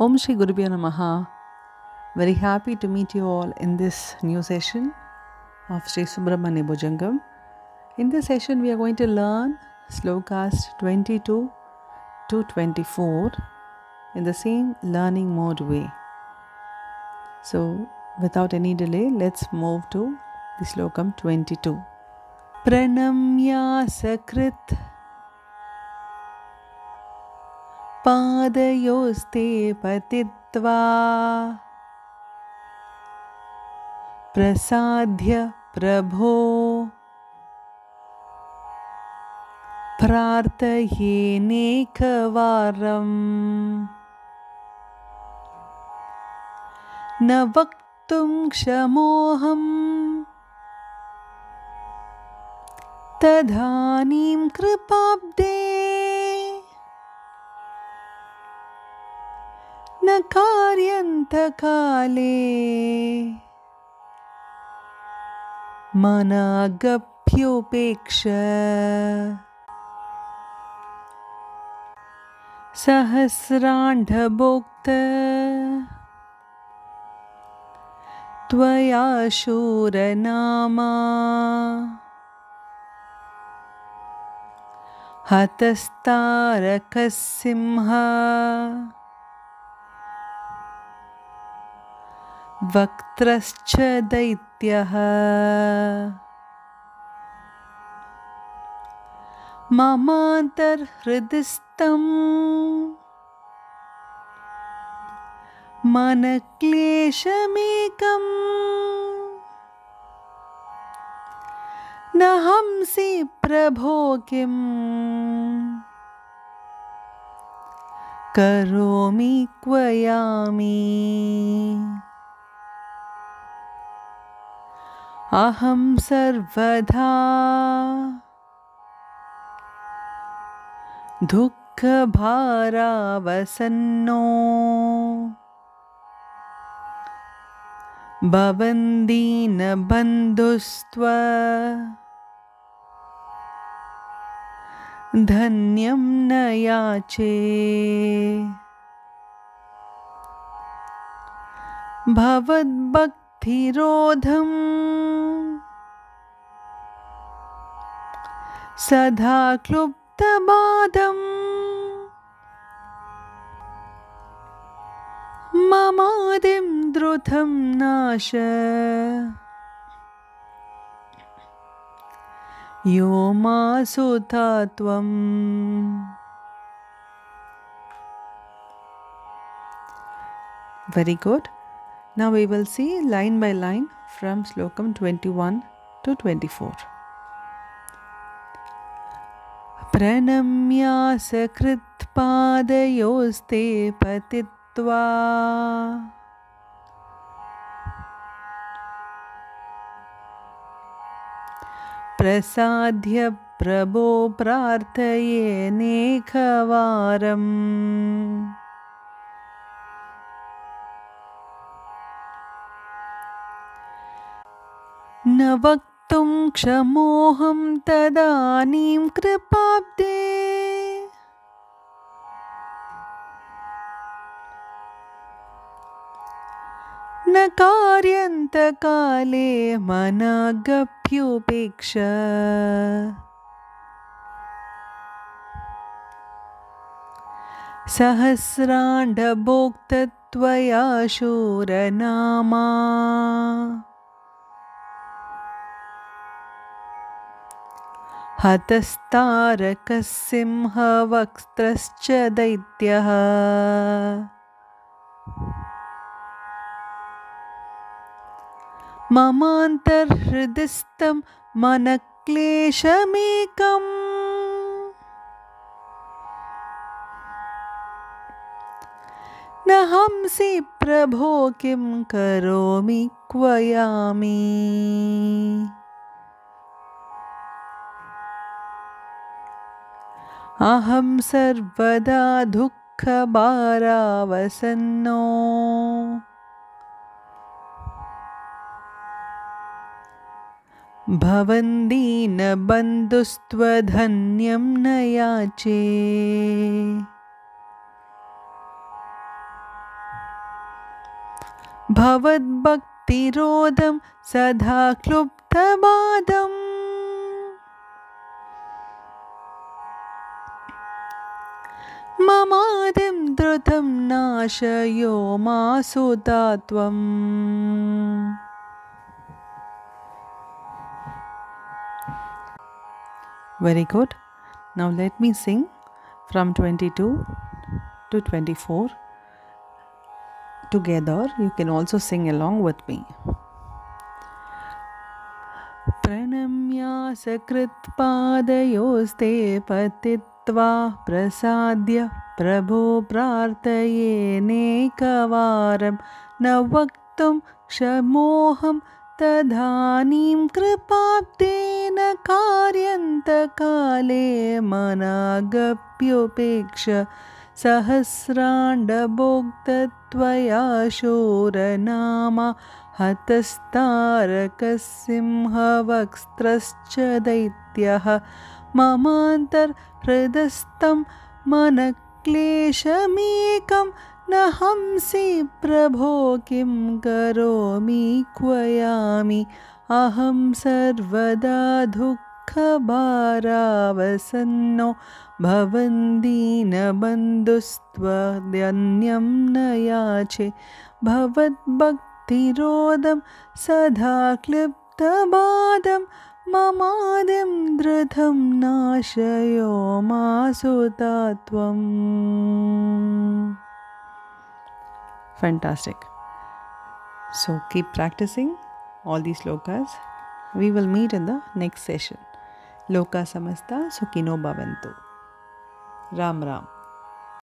Om Shri Gurubhyo Namaha. Very happy to meet you all in this new session of Sri Subramanya Bhujangam. In this session, we are going to learn slokas 22 to 24 in the same learning mode way. So, without any delay, let's move to the slokam 22. Pranamya Sakrit पादयोस्ते पतित्वा प्रसाद्य प्रभो प्रार्थयेनेकवारम् न वक्तुं क्षमोऽहम् तदानीं कृपाब्दे कार्यन्तकाले मनागभ्युपेक्ष सहस्राण्ढभोक्त त्वया शूरनामा। हतस्तारकसिंह। वक्त्रश्च दैत्यः। ममान्तर्हृदिस्थम् मनक्लेशमेकम् न हंसि प्रभो किम् करोमि क्वयामि। अहं सर्वदा दुःखभारावसन्नो। भवन्दीनबन्धुस्त्व धन्यं न याचे। भवद्भक्तिरोधम्। सदा क्लुप्तबाधम् ममादिं द्रुतं नाश यो मा सुता त्वम् Very good. Now we will see line by line from slokam 21 to 24. प्रणम्या सकृत्पादयोस्ते पतित्वा। प्रसाद्य प्रभो प्रार्थयेनेकवारम् न क्षमोऽहं तदानीं कृपाब्दे। न कार्यन्तकाले मनगभ्युपेक्ष सहस्राण्डभोक्तत्वया शूरनामा हतस्तारकसिंहवक्त्रश्च दैत्यः। ममान्तर्हृदिस्थं मनक्लेशमेकम्। न हंसि प्रभो किं करोमि क्वयामि अहं सर्वदा दुःखभारावसन्नो। भवन्दीनबन्धुस्त्वधन्यं न याचे। भवद्भक्तिरोधं सदा क्लुप्तवादम् ममादिं नाशयो मा सुता त्वम् Very good. Now let me sing from 22 to 24 together. You can also sing along with me. प्रणम्या सकृत्पादयोस्ते पतित्वा प्रसाद्य प्रभो प्रार्थयेनेकवारं न वक्तुं क्षमोऽहं तदानीं कृपाब्देन कार्यन्तकाले मनागप्युपेक्ष सहस्राण्डभोक्तत्वया शूरनामा हतस्तारकसिंहवक्स्त्रश्च दैत्यः ममान्तर्हृदस्थं मनक्लेशमेकं। न हंसि प्रभो किं करोमि क्वयामि। अहं सर्वदा दुःखभारावसन्नो भवन्दीनबन्धुस्त्वन्यं न याचे। भवद्भक्तिरोधं सदा क्लिप्तबादं ममादिं द्रथं नाशयो मा सुतत्वम् so keep practising all these lokas we will meet in the next session लोकासमस्ता सुखिनो भवन्तु राम राम